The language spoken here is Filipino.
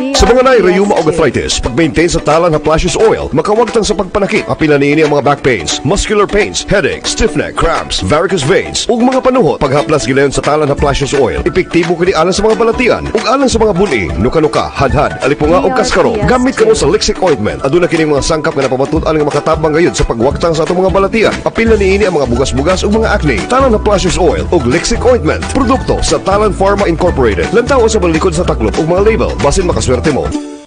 Sa mga naay rheuma arthritis, pag-maintain sa talang Haplasius oil, makawagtang sa pagpanakit, apila niini ang mga back pains, muscular pains, headaches, stiff neck, cramps, varicose veins, ug mga panuhot. Paghaplas gilayon sa talang Haplasius oil, epektibo kini alang sa mga balatian, ug alang sa mga buni, nuka-nuka, hadhad, alipunga ug kaskaro. Gamit kamo sa Lixic ointment. Aduna kini mga sangkap nga napamatut-an nga makatabang gayud sa pagwaktang sa atong mga balatian. Apila niini ang mga bugas-bugas ug mga acne. Talang Haplasius oil ug Lixic ointment, produkto sa Talan Pharma Incorporated. Lantaw sa balikod sa taklop ug mga label, basin Suerte